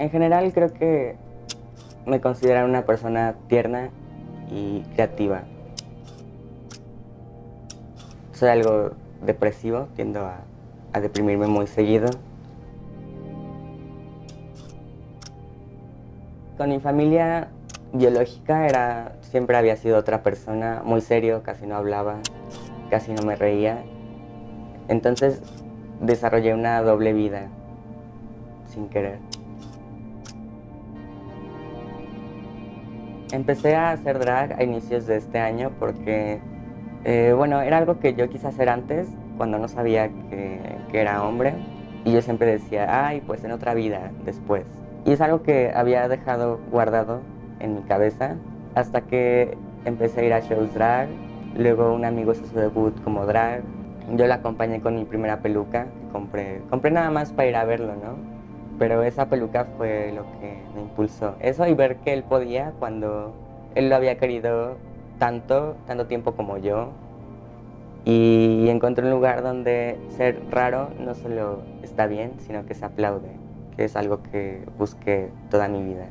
En general creo que me considero una persona tierna y creativa. Soy algo depresivo, tiendo a, a deprimirme muy seguido. Con mi familia biológica era, siempre había sido otra persona, muy serio, casi no hablaba, casi no me reía. Entonces desarrollé una doble vida sin querer. Empecé a hacer drag a inicios de este año porque, eh, bueno, era algo que yo quise hacer antes, cuando no sabía que, que era hombre. Y yo siempre decía, ay, pues en otra vida, después. Y es algo que había dejado guardado en mi cabeza hasta que empecé a ir a shows drag. Luego un amigo hizo su debut como drag. Yo la acompañé con mi primera peluca que compré. Compré nada más para ir a verlo, ¿no? Pero esa peluca fue lo que me impulsó. Eso y ver que él podía cuando él lo había querido tanto, tanto tiempo como yo. Y encontré un lugar donde ser raro no solo está bien, sino que se aplaude, que es algo que busqué toda mi vida.